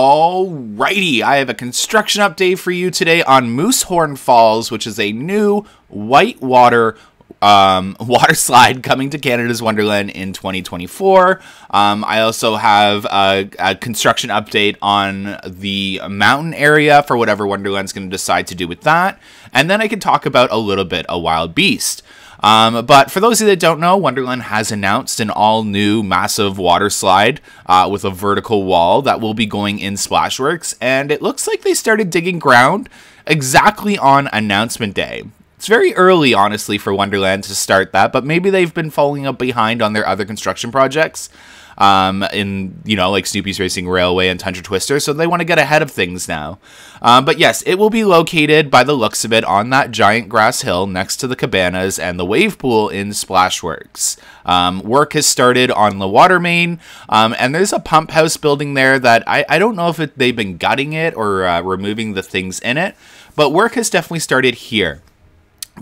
Alrighty, I have a construction update for you today on Moosehorn Falls, which is a new whitewater um, water slide coming to Canada's Wonderland in 2024. Um, I also have a, a, construction update on the mountain area for whatever Wonderland's going to decide to do with that. And then I can talk about a little bit a wild beast. Um, but for those of you that don't know, Wonderland has announced an all new massive water slide uh, with a vertical wall that will be going in Splashworks. And it looks like they started digging ground exactly on announcement day. It's very early, honestly, for Wonderland to start that, but maybe they've been falling up behind on their other construction projects um, in you know like Snoopy's Racing Railway and Tundra Twister, so they want to get ahead of things now. Um, but yes, it will be located by the looks of it on that giant grass hill next to the cabanas and the wave pool in Splashworks. Um, work has started on the water main, um, and there's a pump house building there that I, I don't know if it, they've been gutting it or uh, removing the things in it, but work has definitely started here.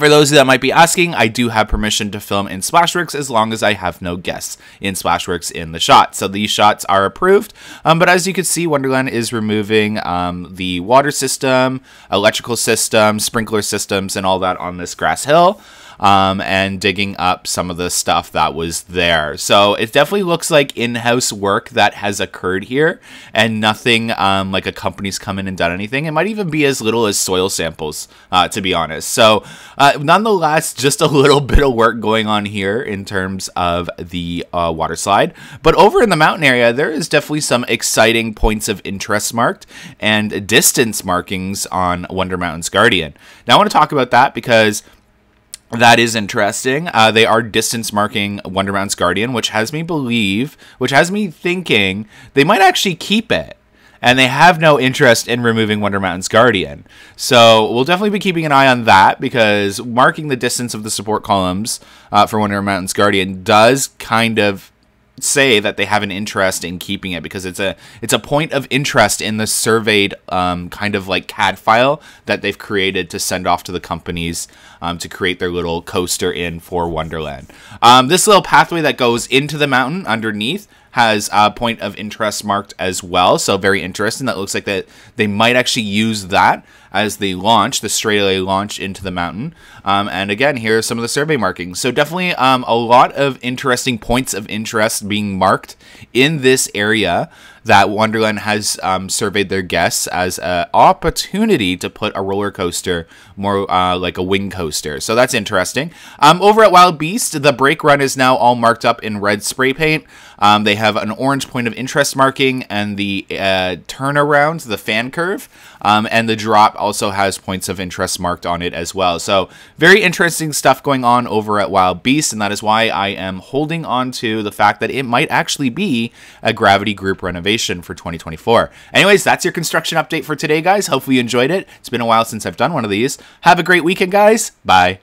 For those that might be asking, I do have permission to film in Splashworks as long as I have no guests in Splashworks in the shot. So these shots are approved. Um, but as you can see, Wonderland is removing um, the water system, electrical system, sprinkler systems, and all that on this grass hill um, and digging up some of the stuff that was there. So it definitely looks like in-house work that has occurred here, and nothing um, like a company's come in and done anything. It might even be as little as soil samples, uh, to be honest. So uh, nonetheless, just a little bit of work going on here in terms of the uh, water slide. But over in the mountain area, there is definitely some exciting points of interest marked and distance markings on Wonder Mountain's Guardian. Now I want to talk about that because that is interesting. Uh, they are distance marking Wonder Mountain's Guardian, which has me believe, which has me thinking they might actually keep it. And they have no interest in removing Wonder Mountain's Guardian. So we'll definitely be keeping an eye on that because marking the distance of the support columns uh, for Wonder Mountain's Guardian does kind of say that they have an interest in keeping it because it's a it's a point of interest in the surveyed um, kind of like CAD file that they've created to send off to the companies um, to create their little coaster in for Wonderland. Um, this little pathway that goes into the mountain underneath has a point of interest marked as well. So very interesting. That looks like that they might actually use that as they launch, the straightaway launch into the mountain. Um, and again, here are some of the survey markings. So definitely um, a lot of interesting points of interest being marked in this area that Wonderland has um, surveyed their guests as an opportunity to put a roller coaster more uh, like a wing coaster. So that's interesting. Um, over at Wild Beast, the brake run is now all marked up in red spray paint. Um, they have an orange point of interest marking and the uh, turnaround, the fan curve, um, and the drop also has points of interest marked on it as well. So very interesting stuff going on over at Wild Beast, and that is why I am holding on to the fact that it might actually be a Gravity Group renovation for 2024. Anyways, that's your construction update for today, guys. Hopefully you enjoyed it. It's been a while since I've done one of these. Have a great weekend, guys. Bye.